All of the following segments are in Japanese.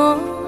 넘어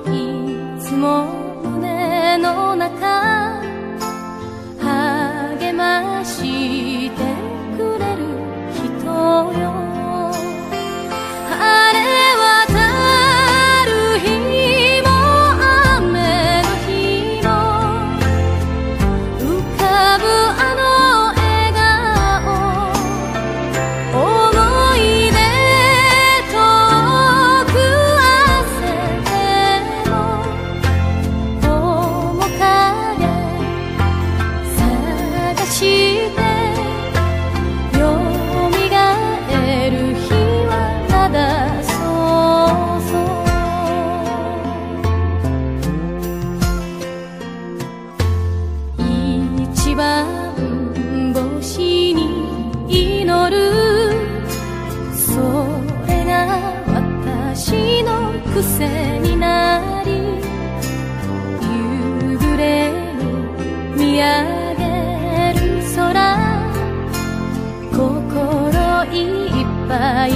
ばい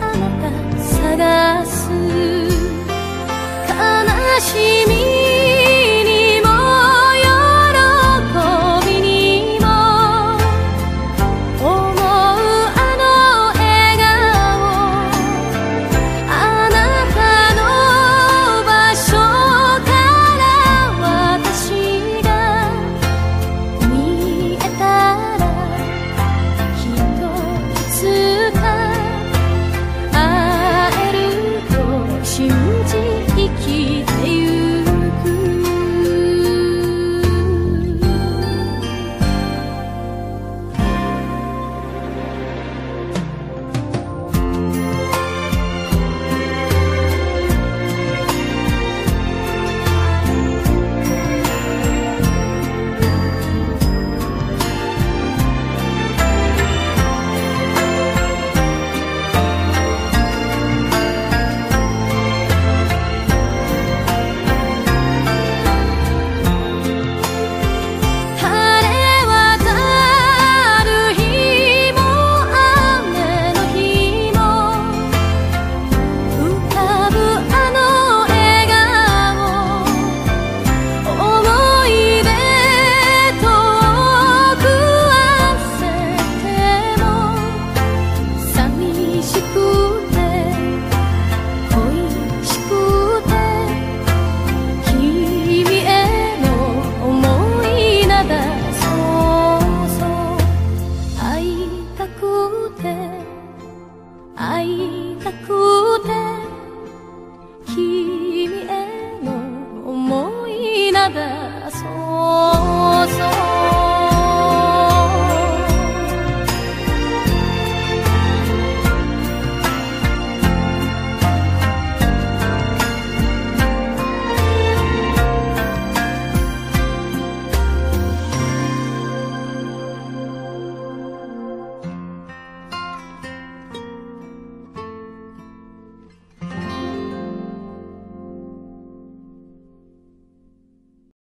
あなた探す。悲しみ another.